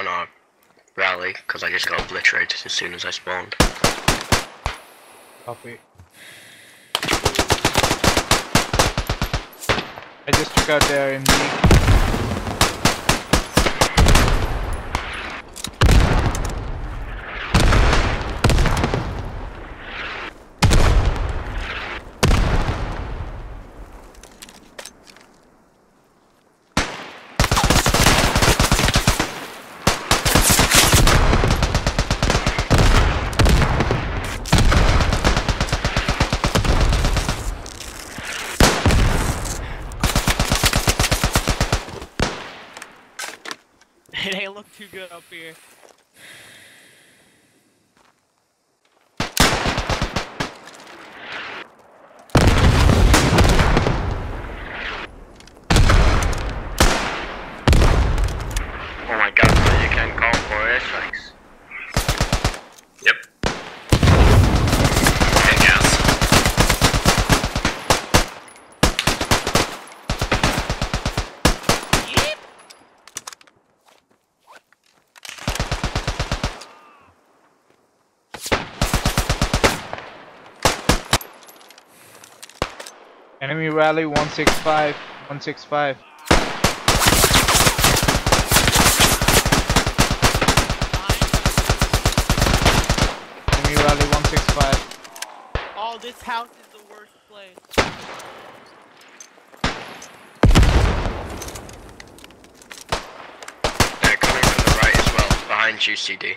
on our rally, because I just got obliterated as soon as I spawned. Copy. I just took out their MG. it ain't look too good up here. Oh my god, so you can call for airstrikes. Yep. Okay, gas. Yep. Enemy rally 165. 165. Enemy rally 165. Oh, this house is the worst place. They're coming from the right as well, behind you, CD.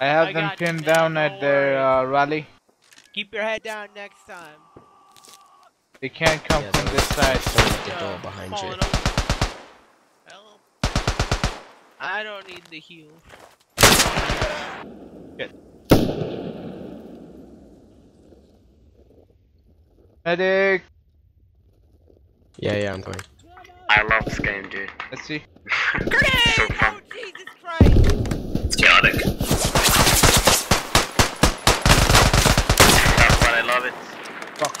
I have I them got you, pinned down at their uh, rally. Keep your head down next time. They can't come Yeah, from this side. Someone at the door behind you. Help. I don't need the heal. Good. Medic! Yeah, yeah, I'm going. I love this game, dude. Let's see. Grenade! so fun. Oh, Jesus Christ! It's chaotic. That's what I love it. Fuck.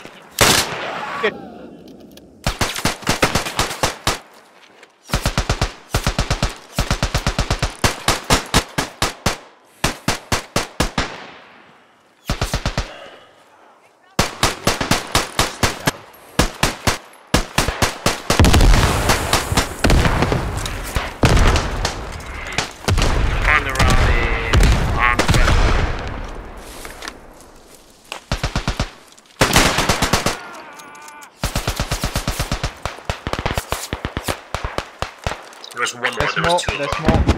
Shit. Stay down. On the rally, on the left. There was one more, There's there more. was two There's more.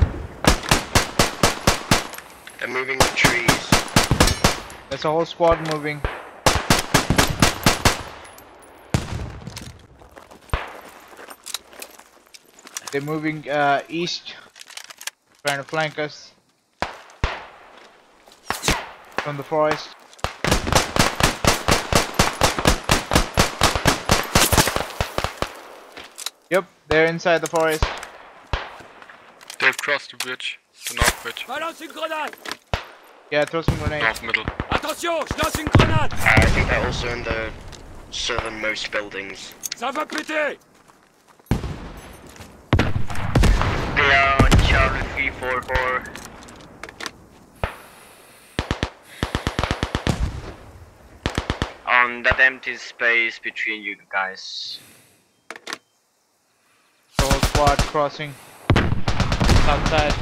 They're moving the trees. There's a whole squad moving. They're moving uh, east, trying to flank us from the forest. Yep, they're inside the forest. They've crossed the bridge, the north bridge, Balance une grenade Yeah, throw some grenades. north middle. Attention, je lance une grenade Uh, I think they're also in the southernmost buildings. Ça va péter They are on Charlie 344. On that empty space between you guys. The whole squad crossing. South side.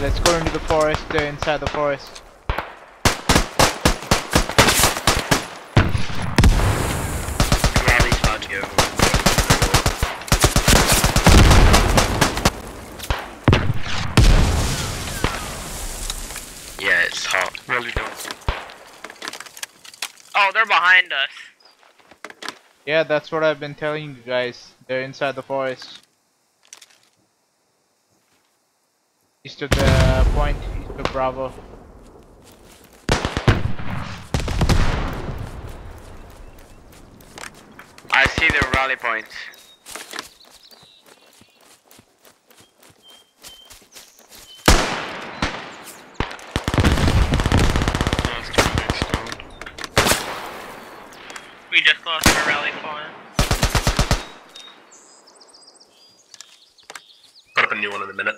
Let's go into the forest. They're inside the forest. Rally's about to go. Yeah, it's hot. Rally down. Oh, they're behind us. Yeah, that's what I've been telling you guys. They're inside the forest. East of the point, east of Bravo. I see the rally point. Last teammate's down. We just lost our rally point. Put up a new one in a minute.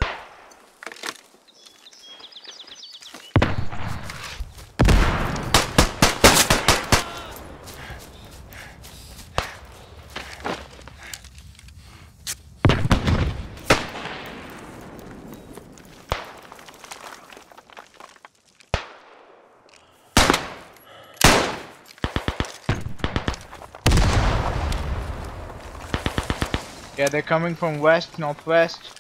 Yeah, they're coming from west, northwest.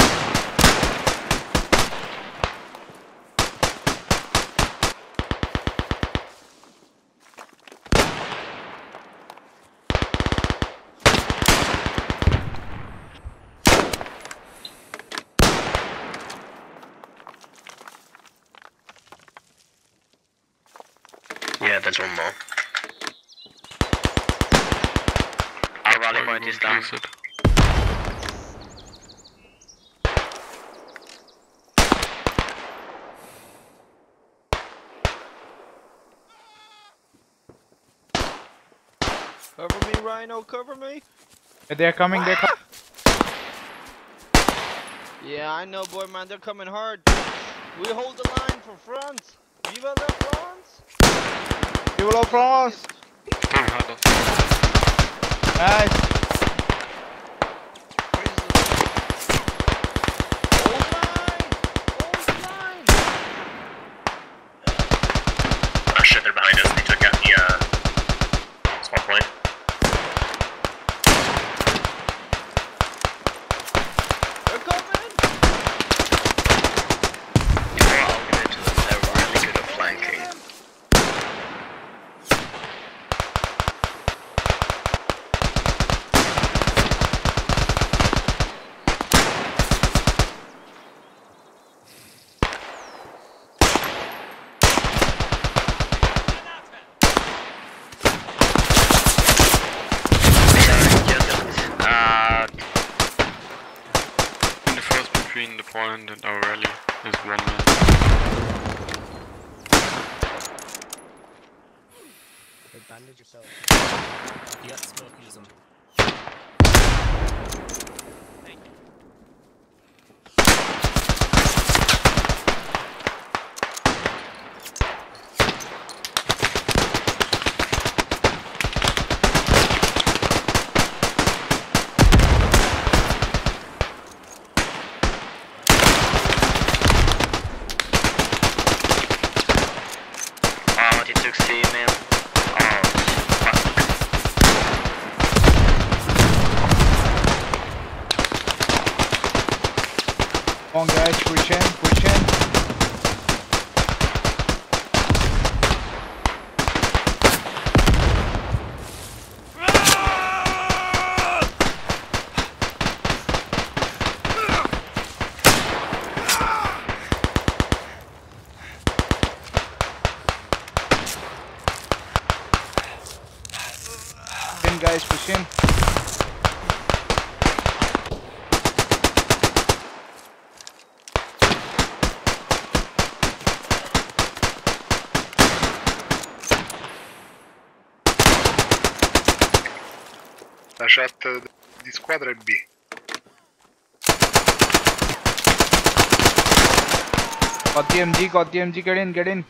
Yeah, there's one more. Our rally point is Cover me, Rhino, cover me. They're coming, they're coming. Yeah, I know, boy, man, they're coming hard. We hold the line for France. Viva la France! Vive la France! Don't hide us. Nice! Praise the Lord. Hold line! Hold line! Oh shit, they're behind us. They took out the uh, small point. They're coming! You know what, I'll give it to them. They're really good at flanking. Uh, In the first between the point and our rally is one man. Bandage yourself. Yeah, smoke use them. oh, he took C, man. Oh, fuck. Come on guys, push in, push in. Guys, push in. La chat di squadra è B. Got the MG, got the MG, get in, get in.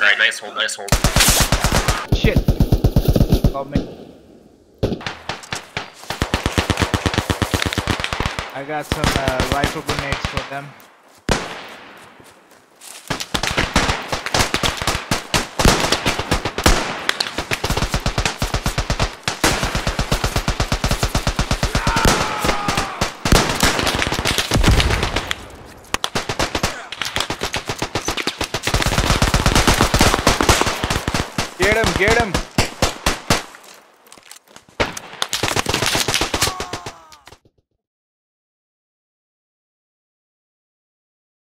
Alright, nice hold, nice hold. Shit. Got me. I got some uh, rifle grenades for them. Get him.